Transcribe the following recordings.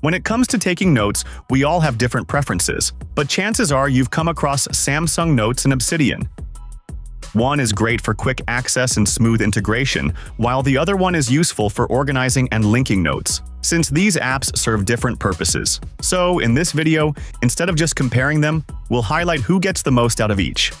When it comes to taking notes, we all have different preferences, but chances are you've come across Samsung Notes and Obsidian. One is great for quick access and smooth integration, while the other one is useful for organizing and linking notes, since these apps serve different purposes. So, in this video, instead of just comparing them, we'll highlight who gets the most out of each.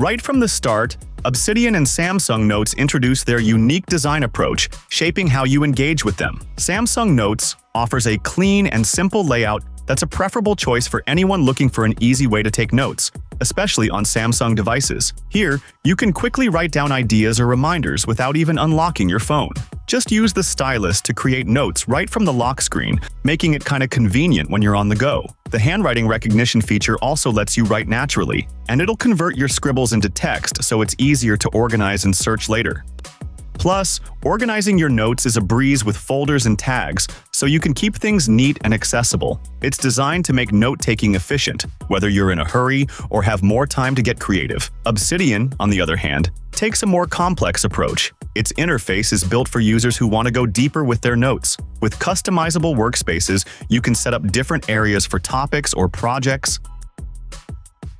Right from the start, Obsidian and Samsung Notes introduce their unique design approach, shaping how you engage with them. Samsung Notes offers a clean and simple layout that's a preferable choice for anyone looking for an easy way to take notes, especially on Samsung devices. Here, you can quickly write down ideas or reminders without even unlocking your phone. Just use the stylus to create notes right from the lock screen, making it kinda convenient when you're on the go. The handwriting recognition feature also lets you write naturally, and it'll convert your scribbles into text so it's easier to organize and search later. Plus, organizing your notes is a breeze with folders and tags, so you can keep things neat and accessible. It's designed to make note-taking efficient, whether you're in a hurry or have more time to get creative. Obsidian, on the other hand, takes a more complex approach. Its interface is built for users who want to go deeper with their notes. With customizable workspaces, you can set up different areas for topics or projects,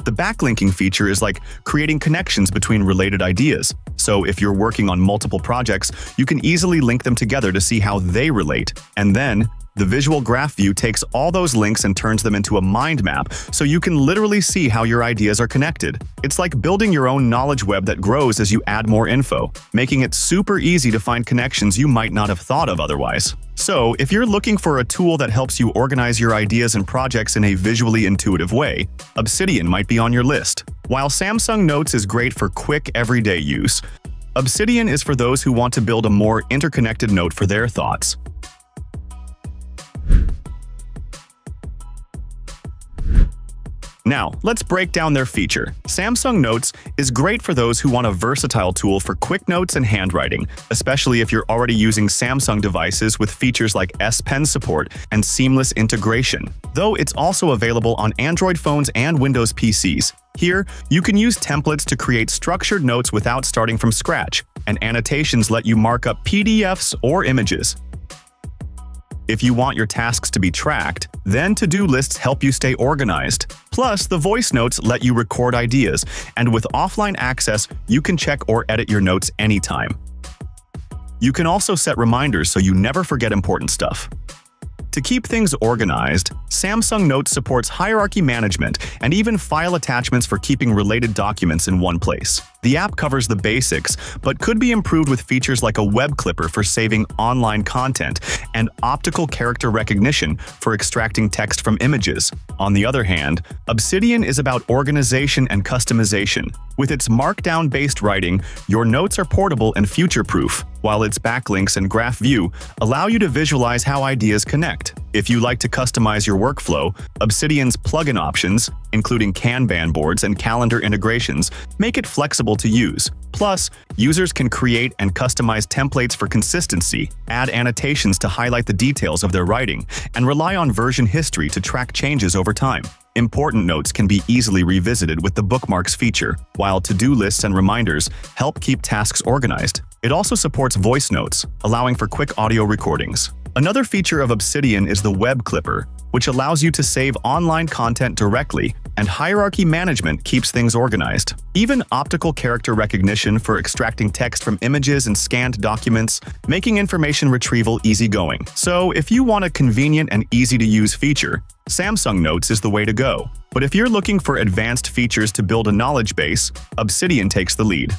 the backlinking feature is like creating connections between related ideas. So if you're working on multiple projects, you can easily link them together to see how they relate. And then, the visual graph view takes all those links and turns them into a mind map, so you can literally see how your ideas are connected. It's like building your own knowledge web that grows as you add more info, making it super easy to find connections you might not have thought of otherwise. So, if you're looking for a tool that helps you organize your ideas and projects in a visually intuitive way, Obsidian might be on your list. While Samsung Notes is great for quick, everyday use, Obsidian is for those who want to build a more interconnected note for their thoughts. Now, let's break down their feature. Samsung Notes is great for those who want a versatile tool for quick notes and handwriting, especially if you're already using Samsung devices with features like S Pen support and seamless integration. Though it's also available on Android phones and Windows PCs. Here, you can use templates to create structured notes without starting from scratch, and annotations let you mark up PDFs or images. If you want your tasks to be tracked, then to-do lists help you stay organized. Plus, the voice notes let you record ideas, and with offline access, you can check or edit your notes anytime. You can also set reminders so you never forget important stuff. To keep things organized, Samsung Notes supports hierarchy management and even file attachments for keeping related documents in one place. The app covers the basics, but could be improved with features like a web clipper for saving online content and optical character recognition for extracting text from images. On the other hand, Obsidian is about organization and customization. With its markdown-based writing, your notes are portable and future-proof, while its backlinks and graph view allow you to visualize how ideas connect. If you like to customize your workflow, Obsidian's plugin options, including Kanban boards and calendar integrations, make it flexible to use. Plus, users can create and customize templates for consistency, add annotations to highlight the details of their writing, and rely on version history to track changes over time. Important notes can be easily revisited with the bookmarks feature, while to-do lists and reminders help keep tasks organized. It also supports voice notes, allowing for quick audio recordings. Another feature of Obsidian is the Web Clipper, which allows you to save online content directly, and hierarchy management keeps things organized. Even optical character recognition for extracting text from images and scanned documents, making information retrieval easygoing. So if you want a convenient and easy-to-use feature, Samsung Notes is the way to go. But if you're looking for advanced features to build a knowledge base, Obsidian takes the lead.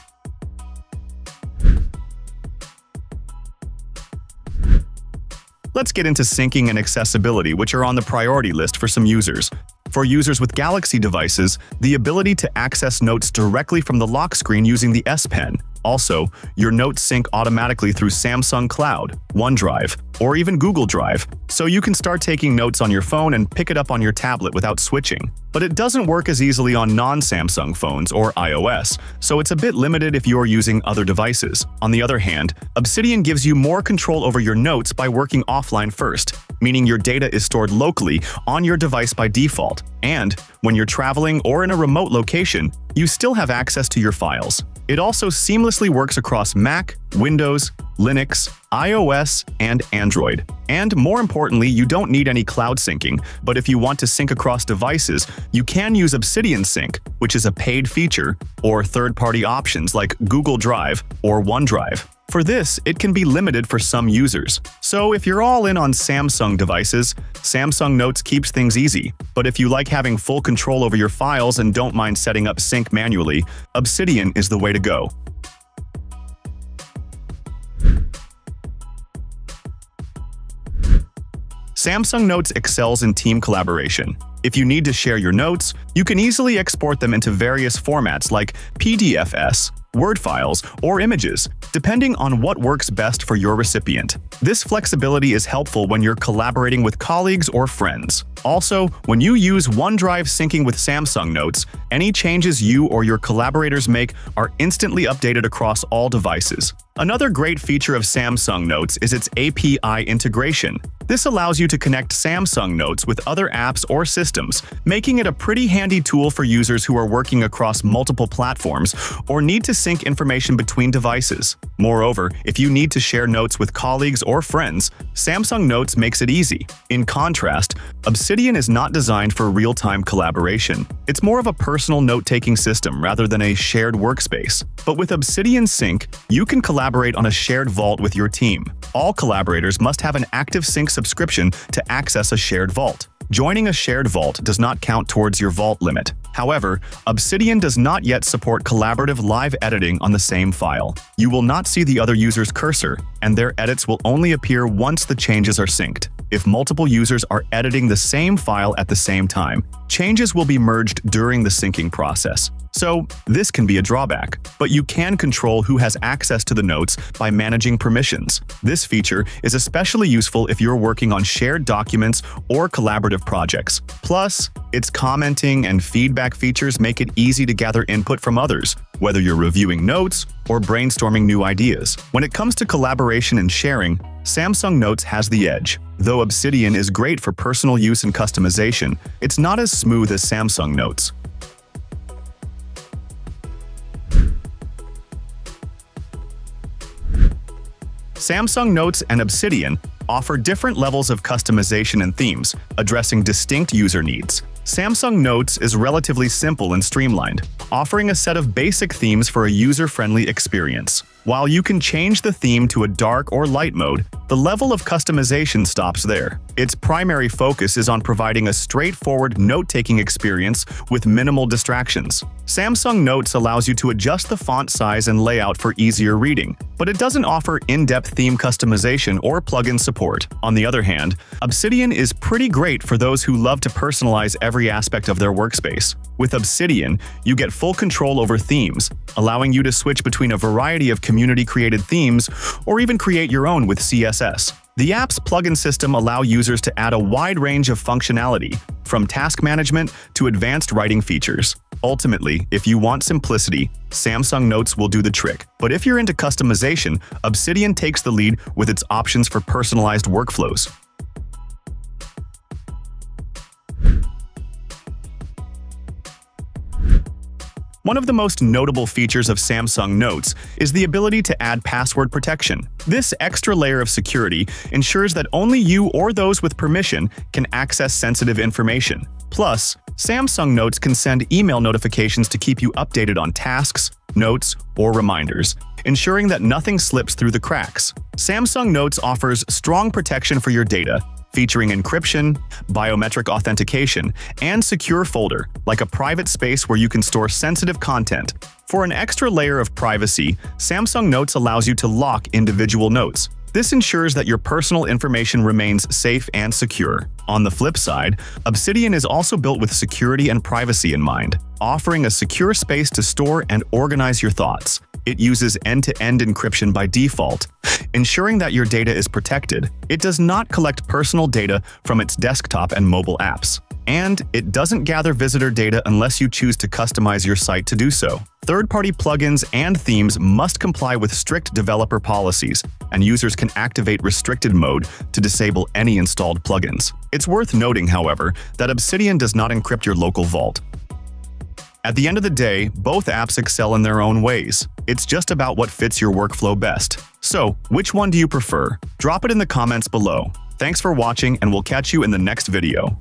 Let's get into syncing and accessibility, which are on the priority list for some users. For users with Galaxy devices, the ability to access notes directly from the lock screen using the S Pen also, your notes sync automatically through Samsung Cloud, OneDrive, or even Google Drive, so you can start taking notes on your phone and pick it up on your tablet without switching. But it doesn't work as easily on non-Samsung phones or iOS, so it's a bit limited if you're using other devices. On the other hand, Obsidian gives you more control over your notes by working offline first. meaning your data is stored locally on your device by default. And when you're traveling or in a remote location, you still have access to your files. It also seamlessly works across Mac, Windows, Linux, iOS, and Android. And more importantly, you don't need any cloud syncing, but if you want to sync across devices, you can use Obsidian Sync, which is a paid feature, or third-party options like Google Drive or OneDrive. For this, it can be limited for some users. So if you're all in on Samsung devices, Samsung Notes keeps things easy. But if you like having full control over your files and don't mind setting up sync manually, Obsidian is the way to go. Samsung Notes excels in team collaboration. If you need to share your notes, you can easily export them into various formats like PDFs, Word files, or images, depending on what works best for your recipient. This flexibility is helpful when you're collaborating with colleagues or friends. Also, when you use OneDrive syncing with Samsung Notes, any changes you or your collaborators make are instantly updated across all devices. Another great feature of Samsung Notes is its API integration. This allows you to connect Samsung Notes with other apps or systems, making it a pretty handy tool for users who are working across multiple platforms or need to sync information between devices. Moreover, if you need to share notes with colleagues or friends, Samsung Notes makes it easy. In contrast, Obsidian is not designed for real-time collaboration. It's more of a personal note-taking system rather than a shared workspace. But with Obsidian Sync, you can collaborate on a shared vault with your team. All collaborators must have an active sync subscription to access a shared vault. Joining a shared vault does not count towards your vault limit. However, Obsidian does not yet support collaborative live editing on the same file. You will not see the other user's cursor, and their edits will only appear once the changes are synced. If multiple users are editing the same file at the same time, changes will be merged during the syncing process. So, this can be a drawback, but you can control who has access to the notes by managing permissions. This feature is especially useful if you're working on shared documents or collaborative projects. Plus, its commenting and feedback features make it easy to gather input from others, whether you're reviewing notes or brainstorming new ideas. When it comes to collaboration and sharing, Samsung Notes has the edge. Though Obsidian is great for personal use and customization, it's not as smooth as Samsung Notes. Samsung Notes and Obsidian offer different levels of customization and themes, addressing distinct user needs. Samsung Notes is relatively simple and streamlined, offering a set of basic themes for a user-friendly experience. While you can change the theme to a dark or light mode, the level of customization stops there. Its primary focus is on providing a straightforward note-taking experience with minimal distractions. Samsung Notes allows you to adjust the font size and layout for easier reading, but it doesn't offer in-depth theme customization or plugin support. On the other hand, Obsidian is pretty great for those who love to personalize every aspect of their workspace. With Obsidian, you get full control over themes, allowing you to switch between a variety of community-created themes or even create your own with CSS. The app's plugin system allow users to add a wide range of functionality, from task management to advanced writing features. Ultimately, if you want simplicity, Samsung Notes will do the trick. But if you're into customization, Obsidian takes the lead with its options for personalized workflows. One of the most notable features of Samsung Notes is the ability to add password protection. This extra layer of security ensures that only you or those with permission can access sensitive information. Plus, Samsung Notes can send email notifications to keep you updated on tasks, notes, or reminders, ensuring that nothing slips through the cracks. Samsung Notes offers strong protection for your data, featuring encryption, biometric authentication, and secure folder, like a private space where you can store sensitive content. For an extra layer of privacy, Samsung Notes allows you to lock individual notes. This ensures that your personal information remains safe and secure. On the flip side, Obsidian is also built with security and privacy in mind, offering a secure space to store and organize your thoughts. It uses end-to-end -end encryption by default, ensuring that your data is protected. It does not collect personal data from its desktop and mobile apps. and it doesn't gather visitor data unless you choose to customize your site to do so. Third-party plugins and themes must comply with strict developer policies, and users can activate restricted mode to disable any installed plugins. It's worth noting, however, that Obsidian does not encrypt your local vault. At the end of the day, both apps excel in their own ways. It's just about what fits your workflow best. So, which one do you prefer? Drop it in the comments below. Thanks for watching and we'll catch you in the next video.